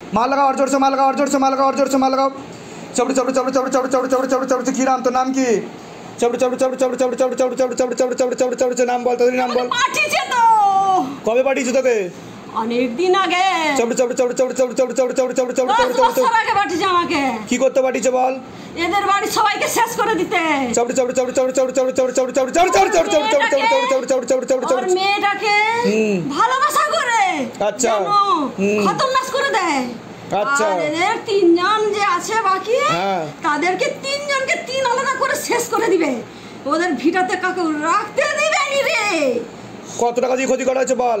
माल लगाओ और जोर से माल लगाओ और जोर से माल लगाओ और जोर से माल लगाओ चबड़ चबड़ चबड़ चबड़ चबड़ चबड़ चबड़ चबड़ चबड़ की राम तो नाम की चबड़ चबड़ चबड़ चबड़ चबड़ चबड़ चबड़ चबड़ चबड़ चबड़ चबड़ चबड़ चबड़ नाम बोल तो नाम बोल কবে পাঠিয়েছো তোকে দিন আগে পাঠিয়েছে আমাকে কি করতে পাঠিয়েছে বল এদের বাড়ি সবাইকে শেষ করে দিতে মেয়েটাকে ভালোবাসা করে আচ্ছা করে দেয় আচ্ছা এদের তিনজন যে আছে বাকি তাদেরকে তিনজনকে তিন আলাদা করে শেষ করে দিবে ওদের ভিটাতে কাকে রাখতে দিবে কত টাকা দিয়ে ক্ষতি করা হয়েছে বল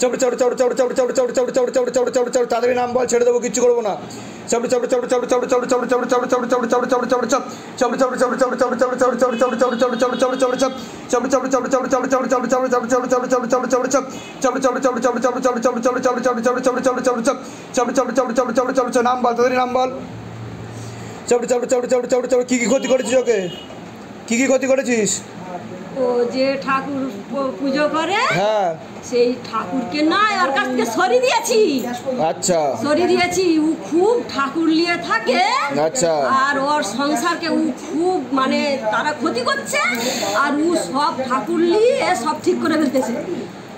চাপড়ে চাপড়ে চাপড়ে চাপড়ে চাপড়ে চাপড়ে চাপড়ে চাপড়ে চাপড়ে চাপড়ে চাপড়ে চাপড়ে চাপড়ে তাড়াতাড়ি নাম বল ছেড়ে দেবো কিচ্ছু করব না চাপড়ে চাপড়ে চাপড়ে চাপড়ে চাপড়ে চাপড়ে চাপড়ে চাপড়ে চাপড়ে চাপড়ে চাপড়ে চাপড়ে চাপড়ে চাপ চাপড়ে চাপড়ে চাপড়ে চাপড়ে চাপড়ে চাপড়ে চাপড়ে চাপড়ে চাপড়ে চাপড়ে চাপড়ে চাপড়ে চাপড়ে চাপড়ে চাপ চাপড়ে চাপড়ে চাপড়ে চাপড়ে চাপড়ে চাপড়ে চাপড়ে চাপড়ে চাপড়ে চাপড়ে চাপড়ে চাপড়ে চাপড়ে চাপড়ে চাপ চাপড়ে চাপড়ে চাপড়ে চাপড়ে চাপড়ে চাপড়ে চাপড়ে চাপড়ে চাপড়ে চাপড়ে চাপড়ে চাপড়ে চাপড়ে চাপ চাপড়ে চাপড়ে চাপড়ে চাপড়ে চাপড়ে চাপড়ে চাপ নাম বল তাড়াতাড়ি নাম বল চাপড়ে চাপড়ে কী কী ক্ষতি করেছিস ওকে কী কী ক্ষতি করেছিস ও যে ঠাকুর পুজো করে হ্যাঁ। সেই ঠাকুরকে না ওর কাছ থেকে সরি দিয়েছি। আচ্ছা। সরি দিয়েছি ও খুব ঠাকুর নিয়ে থাকে আচ্ছা। আর ওর সংসারকে ও খুব মানে তারা ক্ষতি করছে আর ও সব ঠাকুর নিয়ে সব ঠিক করে ফেলতেছে।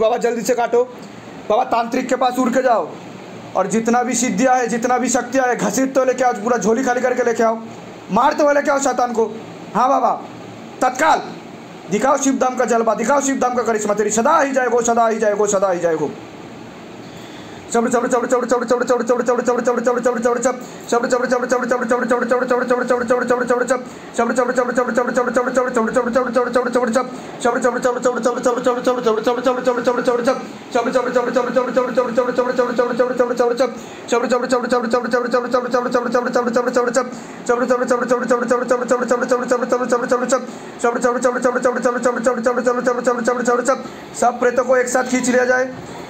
बाबा जल्दी से काटो बाबा तांत्रिक के पास उड़ के जाओ और जितना भी सिद्धिया है जितना भी शक्तियाँ है घसीट तो लेके आओ पूरा झोली खाली करके लेके आओ मार तो लेके आओ शैतान को हाँ बाबा तत्काल दिखाओ शिवधाम का जलवा, दिखाओ शिवधाम का करिश्मा, तेरी सदा ही जाएगो, सदा ही जाएगा, सदा ही चबड़ चबड़ चबड़ चबड़ चबड़ चबड़ चबड़ चबड़ चबड़ चबड़ चबड़ चबड़ चबड़ चब चबड़ चबड़ चबड़ चबड़ चबड़ चबड़ चबड़ चबड़ चबड़ चबड़ चबड़ चबड़ चबड़ चब चबड़ चबड़ चबड़ चबड़ चबड़ चबड़ चबड़ चबड़ चबड़ चबड़ चबड़ चबड़ चबड़ चब चबड़ चबड़ चबड़ चबड़ चबड़ चबड़ चबड़ चबड़ चबड़ चबड़ चबड़ चबड़ चबड़ चब चबड़ चबड़ चबड़ चबड़ चबड़ चबड़ चबड़ चबड़ चबड़ चबड़ चबड़ चबड़ चबड़ चब चबड़ चबड़ चबड़ चबड़ चबड़ चबड़ चबड़ चबड़ चबड़ चबड़ चबड़ चबड़ चबड़ चबड़ चब चबड़ चबड़ चबड़ चबड़ चबड़ चबड़ चबड़ चबड़ चबड़ चबड़ चबड़ चबड़ चबड़ चब चबड़ चबड़ चबड़ चबड़ चबड़ चबड़ चबड़ चबड़ चबड़ चबड़ चबड़ चबड़ चबड़ चबड़ चबड़ चबड़ सब प्रेतों को एक साथ खींच लिया जाए।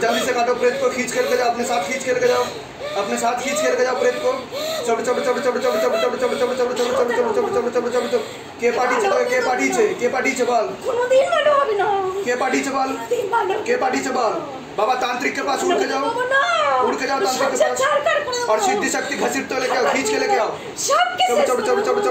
जल्दी से काटो प्रेत को खींच करके जाओ अपने साथ खींच करके जाओ अपने साथ खींच करके जाओ प्रेत को चलो चलो चलो चलो चलो चलो चलो चलो चलो चलो चलो चलो चलो चलो चलो चलो चलो के पार्टी चलो के पार्टी छे के पार्टी छे बाल के पार्टी छे के पार्टी छे बाल बाबा तांत्रिक के पास उड़ के जाओ उड़ के जाओ तांत्रिक के पास और सिद्धि शक्ति घसीट तो लेके आओ खींच के लेके आओ चलो चलो चलो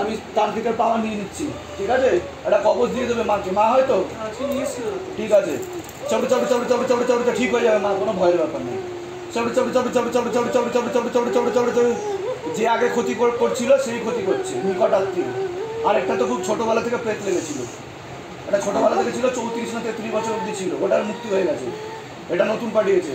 আমি তান্ত্রিকের পাওয়া নিয়ে নিচ্ছি ঠিক আছে একটা কবজ দিয়ে দেবে মাকে মা হয়তো ঠিক আছে চপড়ে চপড়ে চপড়ে চপড়ে চপড়ে চপড়ে ঠিক হয়ে যাবে মা কোনো ভয়ের ব্যাপার নেই চপড়ে চপড়ে চপড়ে চপড়ে চপড়ে চপড়ে চপড়ে চড়ে চপড়ে চপড়ে চপড়ে চপড়ে চপড়ে যে আগে ক্ষতি করছিল সেই ক্ষতি করছে নিকটাত্মীয় আরেকটা তো খুব ছোটোবেলা থেকে প্রেত লেগেছিল এটা ছোটোবেলা থেকে ছিল চৌত্রিশ না তেত্রিশ বছর অব্দি ছিল ওটার মুক্তি হয়ে গেছে এটা নতুন পাঠিয়েছে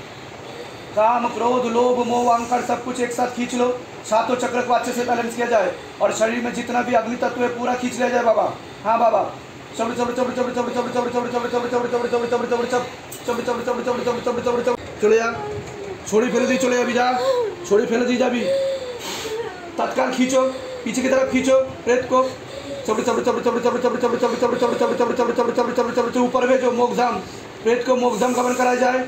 काम क्रोध लोभ मोह अंकर सब कुछ एक साथ खींच लो सातों चक्र को अच्छे से बैलेंस किया जाए और शरीर में जितना भी अग्नि तत्व है पूरा खींच लिया जाए बाबा हाँ बाबा चबड़ चबड़ चबड़ चबड़ चबड़ चबड़ चबड़ चबड़ चबड़ चबड़ चबड़ चबड़ चबड़ चबड़ चब चबड़ चबड़ चबड़ चबड़ चबड़ चबड़ चबड़ चबड़ चले जा छोड़ी फैल दी चले अभी जा छोड़ी फैल दी जा अभी तत्काल खींचो पीछे की तरफ़ खींचो प्रेत को चबड़ चबड़ चबड़ चबड़ चबड़ चबड़ चबड़ चबड़ चबड़ चबड़ चबड़ चबड़ चबड़ चबड़ चबड़ चबड़ चबड़ ऊपर भेजो मोकधाम प्रेत को मोगजाम गमन कराया जाए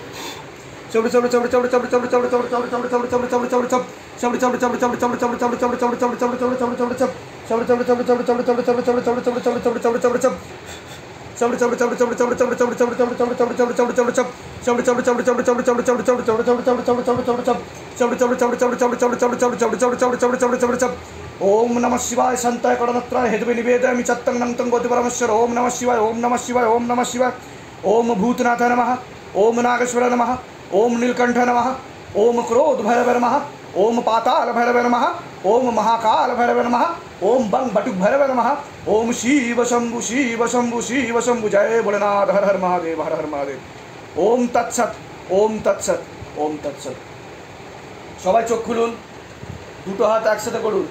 ओम नमः शिवाय संताय करणत्र हेतु निवेदयामि चत्तं गोति ओम नमः शिवाय ओम नमः शिवाय ओम नमः शिवाय ओम भूतनाथ नमः ओम नागेश्वर नमः ओम नीलकंठ नमः ओम क्रोध भैरव नमः ओम पाताल भैरव नमः ओम महाकाल भैरव नमः ओम बंग बटुक भैरव नमः ओम शिव शंभु शिव शंभु शिव शंभु जय भोलेनाथ हर हर महादेव हर हर महादेव ओम तत्सत ओम तत्सत ओम तत्सत সবাই চোখ খুলুন দুটো হাত একসাথে করুন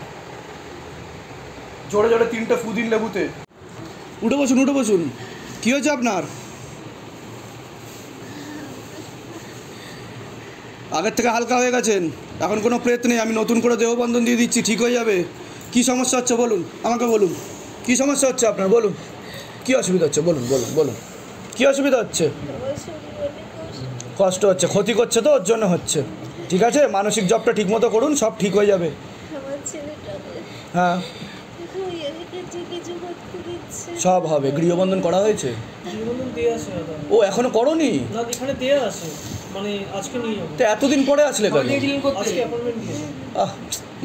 জোরে জোরে তিনটে ফুদিন লেবুতে উঠে বসুন উঠে বসুন কী হয়েছে আপনার আগের থেকে হালকা হয়ে গেছেন। এখন কোনো প্রেত নেই আমি নতুন করে দেহবন্ধন দিয়ে দিচ্ছি ঠিক হয়ে যাবে। কি সমস্যা হচ্ছে বলুন আমাকে বলুন। কি সমস্যা হচ্ছে আপনার বলুন। কি অসুবিধা হচ্ছে বলুন বলুন বলুন। কি অসুবিধা হচ্ছে? কষ্ট হচ্ছে ক্ষতি করছে তো ওর জন্য হচ্ছে। ঠিক আছে মানসিক জবটা ঠিকমতো করুন সব ঠিক হয়ে যাবে। হ্যাঁ। সব হবে গৃহবন্ধন করা হয়েছে? ও এখনও করনি? না এখানে দিয়ে আসে মানে আজকে নিয়ে যাব। তো এতদিন পরে আসলে কেন? আজকে অ্যাপয়েন্টমেন্ট দিয়েছে আহ,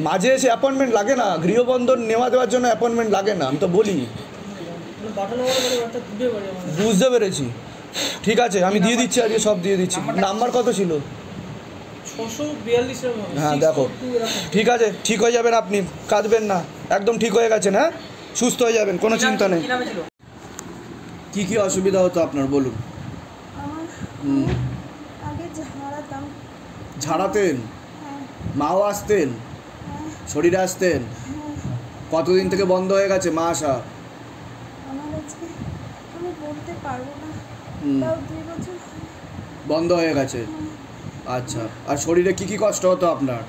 মাঝে এসে অ্যাপয়েন্টমেন্ট লাগে না। গৃহবন্ধন নেওয়া দেওয়ার জন্য অ্যাপয়েন্টমেন্ট লাগে না। আমি তো বলি মানে মানে একটা দূরে বাড়ি আমার বুঝতে পেরেছি। ঠিক আছে আমি দিয়ে দিচ্ছি আজকে সব দিয়ে দিচ্ছি। নাম্বার কত ছিল? ছশো হ্যাঁ, দেখো। ঠিক আছে ঠিক হয়ে যাবেন আপনি। কাঁদবেন না। একদম ঠিক হয়ে গেছেন হ্যাঁ? সুস্থ হয়ে যাবেন কোনো চিন্তা নেই। কি কি অসুবিধা হতো আপনার বলুন। আমার হুম। ঝাড়াতেন মাও আসতেন শরীরে আসতেন। কতদিন থেকে বন্ধ হয়ে গেছে মা আসা? বন্ধ হয়ে গেছে? আচ্ছা। আর শরীরে কি কি কষ্ট হতো আপনার?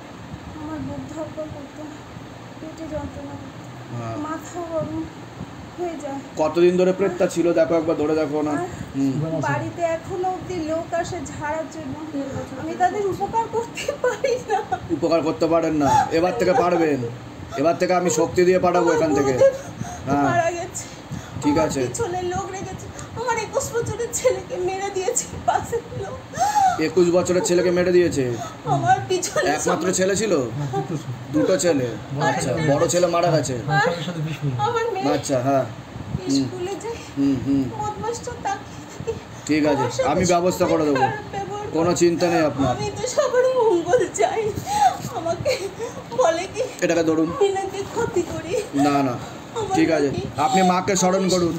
হয়ে যায়। কতদিন ধরে প্রেতটা ছিল? দেখো একবার ধরে দেখো না। বাড়িতে এখনও অব্দি লোক আসে ঝাড়ার জন্য। আমি তাদের উপকার করতে পারি না। উপকার করতে পারেন না। এবার থেকে পারবেন। এবার থেকে আমি শক্তি দিয়ে পাঠাবো এখান থেকে। হ্যাঁ। ঠিক আছে। পিছনে লোক রেখেছে। আমার একুশ বছরের ছেলেকে মেরে দিয়েছে পাশে লোক। একুশ বছরের ছেলেকে মেরে দিয়েছে। আমার পিছনে একমাত্র ছেলে ছিল? দুটো ছেলে। আচ্ছা বড় ছেলে মারা গেছে। আচ্ছা হ্যাঁ। স্কুলে হুম হুম। তাকিয়ে ঠিক আছে আমি ব্যবস্থা করে দেবো। কোনো চিন্তা নেই আপনার। আমি তো সবার মঙ্গল চাই। আমাকে বলে কি এটাকে ধরুন। আমি ক্ষতি করি। না না। ঠিক আছে আপনি মাকে স্মরণ করুন।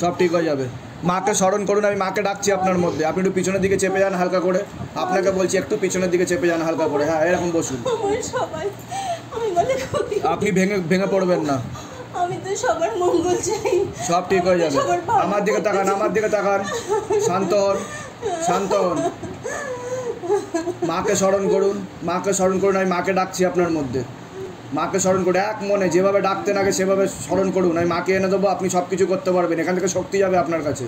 সব ঠিক হয়ে যাবে। মাকে স্মরণ করুন আমি মাকে ডাকছি আপনার মধ্যে। আপনি একটু পিছনের দিকে চেপে যান হালকা করে। আপনাকে বলছি একটু পিছনের দিকে চেপে যান হালকা করে। হ্যাঁ এরকম বসুন। আপনি ভেঙে ভেঙে পড়বেন না। আমি তো সবার মঙ্গল চাই। সব ঠিক হয়ে যাবে। আমার দিকে তাকান আমার দিকে তাকান। শান্ত হন শান্ত হন। মাকে স্মরণ করুন মাকে স্মরণ করুন আমি মাকে ডাকছি আপনার মধ্যে। মাকে স্মরণ করে, এক মনে যেভাবে ডাকতে আগে সেভাবে স্মরণ করুন। আমি মাকে এনে দেবো, আপনি সব কিছু করতে পারবেন। এখান থেকে শক্তি যাবে আপনার কাছে।